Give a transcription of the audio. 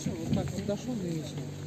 Что, вот так вот дошел до вечера?